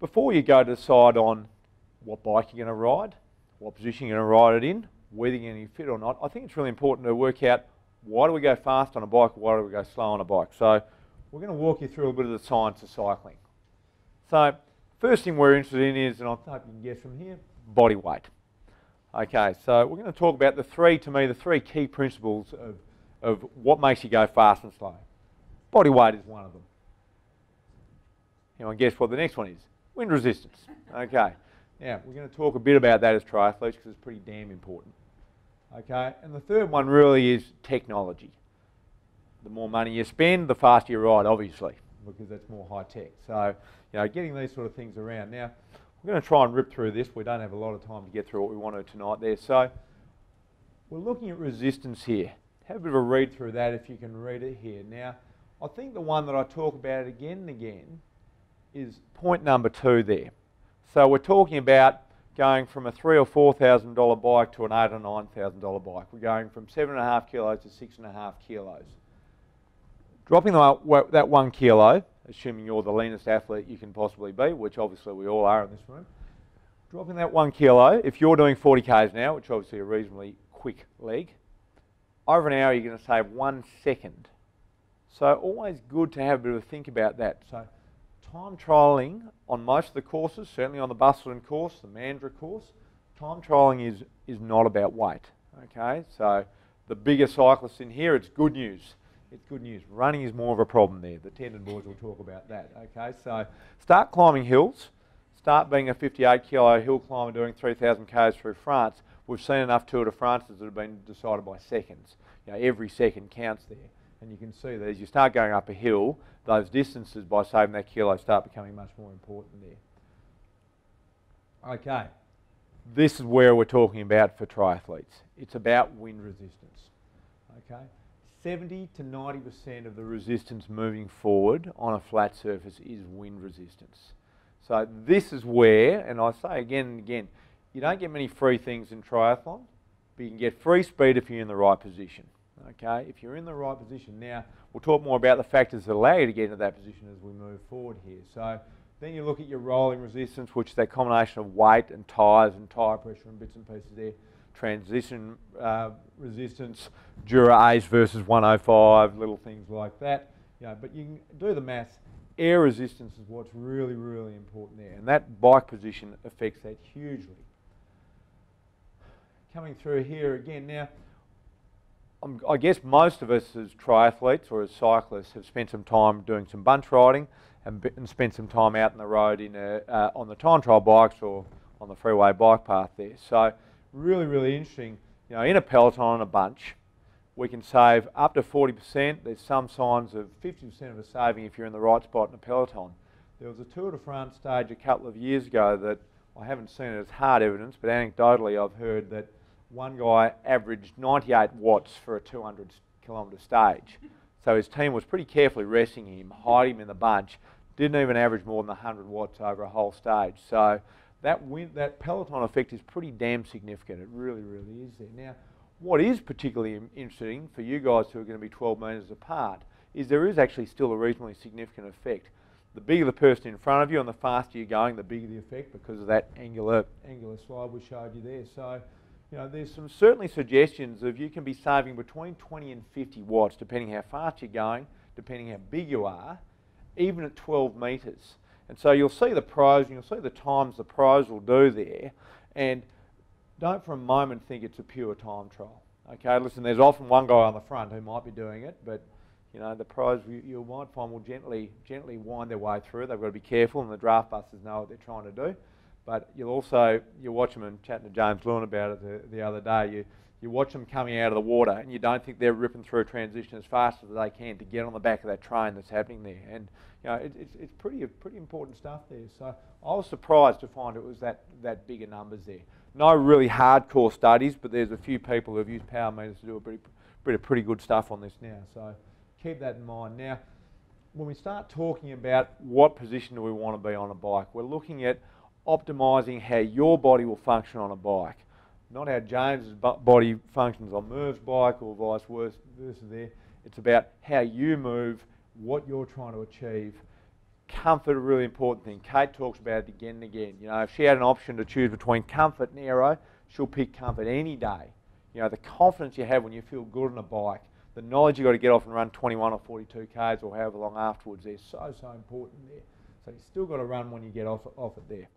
before you go to decide on what bike you're going to ride, what position you're going to ride it in, whether you're going to fit or not, I think it's really important to work out why do we go fast on a bike, why do we go slow on a bike. So we're going to walk you through a bit of the science of cycling. So first thing we're interested in is, and I hope you can guess from here, body weight. Okay, so we're going to talk about the three, to me, the three key principles of, of what makes you go fast and slow. Body weight is one of them. Anyone guess what the next one is? Wind resistance. Okay. Now, we're going to talk a bit about that as triathletes because it's pretty damn important. Okay, and the third one really is technology. The more money you spend, the faster you ride, obviously, because that's more high tech. So, you know, getting these sort of things around. Now, we're going to try and rip through this. We don't have a lot of time to get through what we want to tonight there. So, we're looking at resistance here. Have a bit of a read through that if you can read it here. Now, I think the one that I talk about again and again is point number two there. So we're talking about going from a three or four thousand dollar bike to an eight or nine thousand dollar bike. We're going from seven and a half kilos to six and a half kilos. Dropping that one kilo, assuming you're the leanest athlete you can possibly be, which obviously we all are in this room, dropping that one kilo, if you're doing 40 k's now, which obviously a reasonably quick leg, over an hour you're going to save one second. So always good to have a bit of a think about that. So time trialling on most of the courses, certainly on the Busselton course, the Mandurah course, time trialling is, is not about weight. Okay, so the bigger cyclists in here, it's good news. It's good news. Running is more of a problem there. The tendon boys will talk about that. Okay, so start climbing hills. Start being a 58 kilo hill climber doing 3,000 k's through France. We've seen enough Tour de France's that have been decided by seconds. You know, every second counts there. And you can see that as you start going up a hill, those distances by saving that kilo start becoming much more important there. Okay, this is where we're talking about for triathletes. It's about wind resistance. Okay, 70 to 90% of the resistance moving forward on a flat surface is wind resistance. So this is where, and I say again and again, you don't get many free things in triathlon, but you can get free speed if you're in the right position. Okay, if you're in the right position. Now, we'll talk more about the factors that allow you to get into that position as we move forward here. So then you look at your rolling resistance, which is that combination of weight and tyres and tyre pressure and bits and pieces there. Transition uh, resistance, Dura Ace versus 105, little things like that. You know, but you can do the maths. Air resistance is what's really, really important there. And that bike position affects that hugely. Coming through here again. Now, I guess most of us as triathletes or as cyclists have spent some time doing some bunch riding and, and spent some time out on the road in a, uh, on the time trial bikes or on the freeway bike path there. So really, really interesting. You know, in a peloton on a bunch, we can save up to 40%. There's some signs of 50% of a saving if you're in the right spot in a peloton. There was a Tour de France stage a couple of years ago that I haven't seen it as hard evidence, but anecdotally I've heard that one guy averaged 98 watts for a 200 kilometre stage. So his team was pretty carefully resting him, hiding him in the bunch. Didn't even average more than 100 watts over a whole stage. So that wind, that peloton effect is pretty damn significant. It really, really is there. Now, what is particularly interesting for you guys who are going to be 12 metres apart is there is actually still a reasonably significant effect. The bigger the person in front of you and the faster you're going, the bigger the effect because of that angular angular slide we showed you there. So you know, there's some certainly suggestions of you can be saving between 20 and 50 watts, depending how fast you're going, depending how big you are, even at 12 metres. And so you'll see the pros, and you'll see the times the pros will do there. And don't for a moment think it's a pure time trial. Okay, listen, there's often one guy on the front who might be doing it, but you know, the pros you, you might find will gently, gently wind their way through. They've got to be careful, and the draft busters know what they're trying to do. But you'll also, you watch them and chatting to James Lewin about it the, the other day, you, you watch them coming out of the water and you don't think they're ripping through a transition as fast as they can to get on the back of that train that's happening there. And you know, it, it's, it's pretty, pretty important stuff there. So I was surprised to find it was that, that bigger numbers there. No really hardcore studies, but there's a few people who've used power meters to do a pretty, pretty, pretty good stuff on this now. So keep that in mind. Now, when we start talking about what position do we want to be on a bike, we're looking at optimizing how your body will function on a bike. Not how James's body functions on Merv's bike or vice versa there. It's about how you move, what you're trying to achieve. comfort a really important thing. Kate talks about it again and again. You know, if she had an option to choose between comfort and aero, she'll pick comfort any day. You know, the confidence you have when you feel good on a bike, the knowledge you've got to get off and run 21 or 42 k's or however long afterwards, they're so, so important there. So you've still got to run when you get off, off it there.